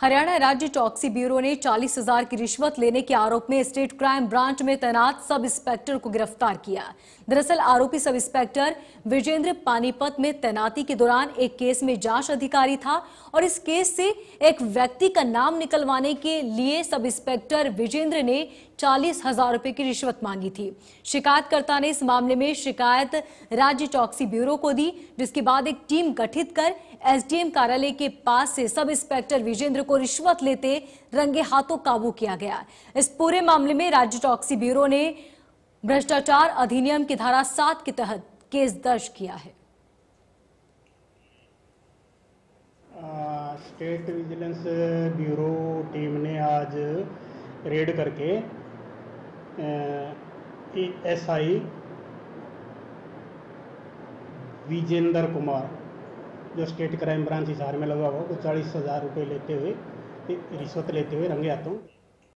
हरियाणा राज्य चौकसी ब्यूरो ने चालीस हज़ार की रिश्वत लेने के आरोप में स्टेट क्राइम ब्रांच में तैनात सब इंस्पेक्टर को गिरफ़्तार किया। दरअसल आरोपी सब इंस्पेक्टर विजेंद्र पानीपत में तैनाती के दौरान एक केस में जाँच अधिकारी था और इस केस से एक व्यक्ति का नाम निकलवाने के लिए सब इंस्पेक्टर विजेंद्र ने चालीस हज़ार रुपए की रिश्वत मांगी थी। शिकायतकर्ता ने इस मामले में शिकायत राज्य चौकसी ब्यूरो को दी, जिसके बाद एक टीम गठित कर एसडीएम कार्यालय के पास से सब इंस्पेक्टर विजेंद्र को रिश्वत लेते रंगे हाथों काबू किया गया। इस पूरे मामले में राज्य चौकसी ब्यूरो ने भ्रष्टाचार अधिनियम की धारा सात के तहत केस दर्ज किया है। स्टेट विजिलेंस ब्यूरो टीम ने आज रेड करके एस आई विजेंद्र कुमार जो स्टेट क्राइम ब्रांच हिसार में लगा हुआ वो चालीस हज़ार रुपये लेते हुए, रिश्वत लेते हुए रंगे हाथों।